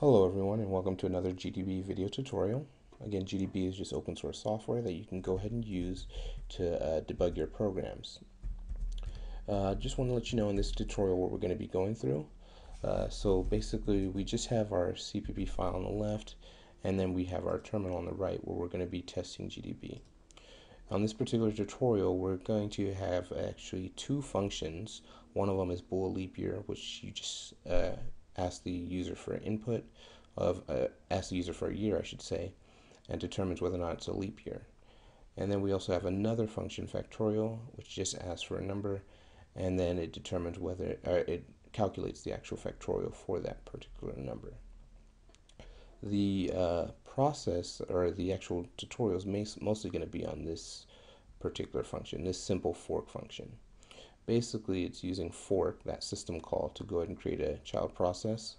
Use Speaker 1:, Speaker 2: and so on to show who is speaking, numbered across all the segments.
Speaker 1: Hello everyone and welcome to another GDB video tutorial. Again, GDB is just open source software that you can go ahead and use to uh, debug your programs. Uh, just want to let you know in this tutorial what we're going to be going through. Uh, so basically we just have our CPP file on the left and then we have our terminal on the right where we're going to be testing GDB. On this particular tutorial we're going to have actually two functions. One of them is bool leap year which you just uh, asks the user for input of uh, asks the user for a year, I should say, and determines whether or not it's a leap year. And then we also have another function factorial, which just asks for a number, and then it determines whether uh, it calculates the actual factorial for that particular number. The uh, process or the actual tutorial is mostly going to be on this particular function, this simple fork function. Basically, it's using fork, that system call, to go ahead and create a child process.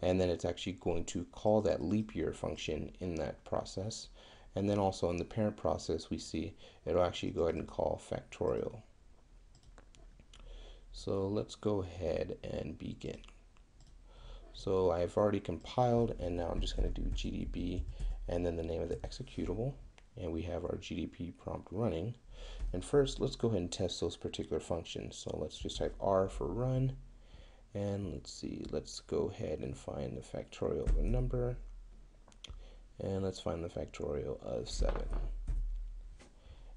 Speaker 1: And then it's actually going to call that leap year function in that process. And then also in the parent process, we see it'll actually go ahead and call factorial. So let's go ahead and begin. So I've already compiled and now I'm just going to do GDB and then the name of the executable and we have our GDB prompt running. And first, let's go ahead and test those particular functions. So let's just type R for run. And let's see, let's go ahead and find the factorial of a number. And let's find the factorial of 7.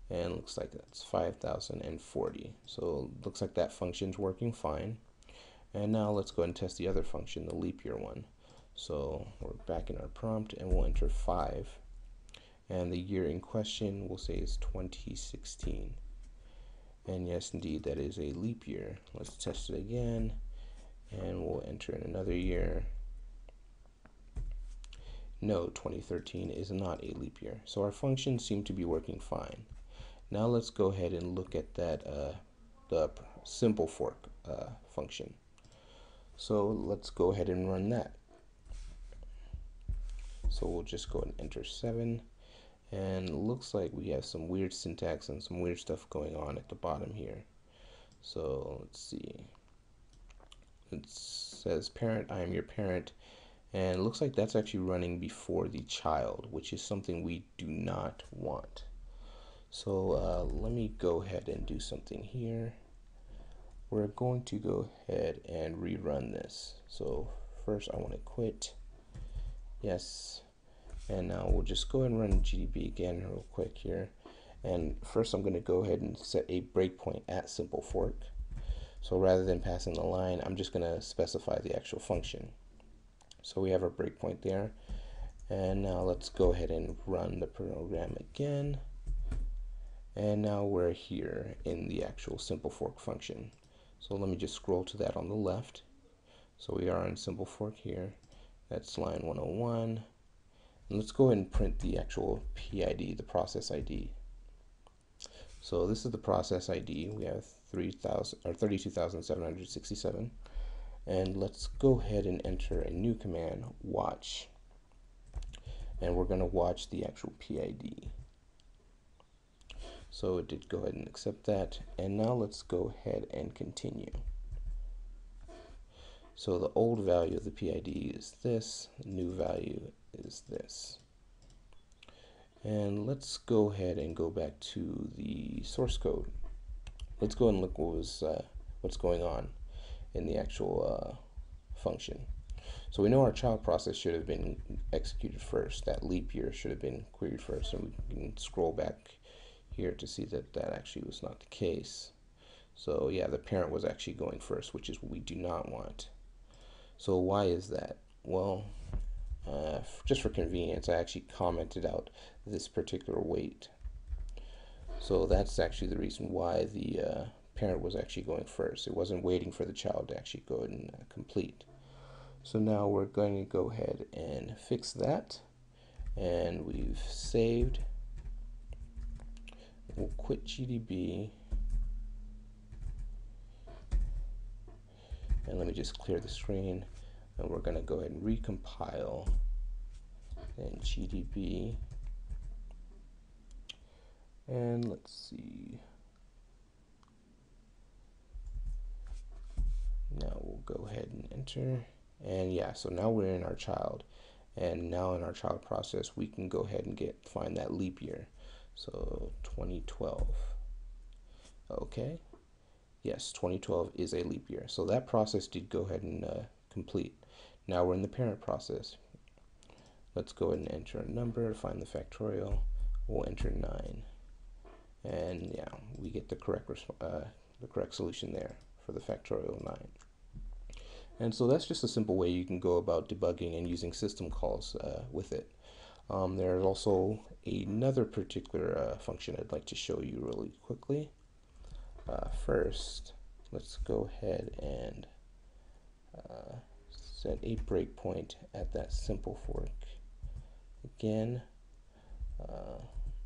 Speaker 1: And looks like that's 5040. So looks like that function's working fine. And now let's go ahead and test the other function, the leap year one. So we're back in our prompt and we'll enter 5 and the year in question we'll say is 2016 and yes indeed that is a leap year. Let's test it again and we'll enter in another year. No 2013 is not a leap year so our functions seem to be working fine. Now let's go ahead and look at that uh, the simple fork uh, function. So let's go ahead and run that. So we'll just go and enter 7 and looks like we have some weird syntax and some weird stuff going on at the bottom here. So let's see. It says parent I am your parent. And looks like that's actually running before the child which is something we do not want. So uh, let me go ahead and do something here. We're going to go ahead and rerun this. So first I want to quit. Yes and now we'll just go ahead and run GDB again real quick here. And first I'm going to go ahead and set a breakpoint at simple fork. So rather than passing the line, I'm just going to specify the actual function. So we have our breakpoint there. And now let's go ahead and run the program again. And now we're here in the actual simple fork function. So let me just scroll to that on the left. So we are in simple fork here. That's line 101 let's go ahead and print the actual PID, the process ID. So this is the process ID. We have 3,000 or 32,767. And let's go ahead and enter a new command, watch. And we're going to watch the actual PID. So it did go ahead and accept that. And now let's go ahead and continue. So the old value of the PID is this, new value is this. And let's go ahead and go back to the source code. Let's go and look what was uh, what's going on in the actual uh, function. So we know our child process should have been executed first. That leap year should have been queried first. And we can scroll back here to see that that actually was not the case. So yeah, the parent was actually going first, which is what we do not want. So why is that? Well, uh, just for convenience, I actually commented out this particular wait. So that's actually the reason why the uh, parent was actually going first. It wasn't waiting for the child to actually go and uh, complete. So now we're going to go ahead and fix that. And we've saved. We'll quit GDB. And let me just clear the screen and we're going to go ahead and recompile and GDB and let's see now we'll go ahead and enter And yeah, so now we're in our child. And now in our child process, we can go ahead and get find that leap year. So 2012. Okay. Yes, 2012 is a leap year. So that process did go ahead and uh, complete. Now we're in the parent process. Let's go ahead and enter a number, to find the factorial. We'll enter 9. And yeah, we get the correct uh, the correct solution there for the factorial 9. And so that's just a simple way you can go about debugging and using system calls uh, with it. Um, there's also another particular uh, function I'd like to show you really quickly. Uh, first, let's go ahead and uh, set a breakpoint at that simple fork again. Uh,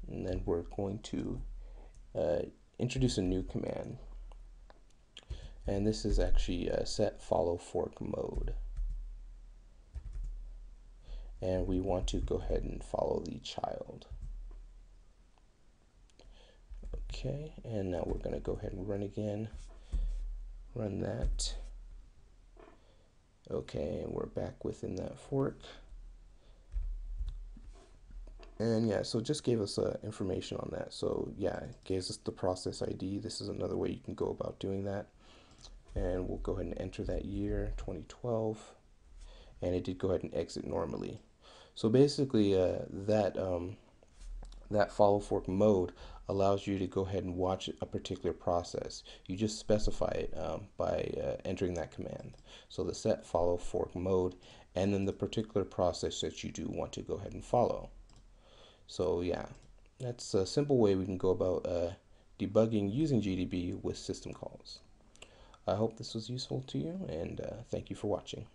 Speaker 1: and then we're going to uh, introduce a new command. And this is actually a set follow fork mode. And we want to go ahead and follow the child. Okay, and now we're going to go ahead and run again. Run that. Okay, and we're back within that fork. And yeah, so just gave us uh, information on that. So yeah, it gives us the process ID. This is another way you can go about doing that. And we'll go ahead and enter that year, 2012. And it did go ahead and exit normally. So basically, uh, that um, that follow fork mode allows you to go ahead and watch a particular process. You just specify it um, by uh, entering that command. So the set follow fork mode and then the particular process that you do want to go ahead and follow. So yeah, that's a simple way we can go about uh, debugging using GDB with system calls. I hope this was useful to you and uh, thank you for watching.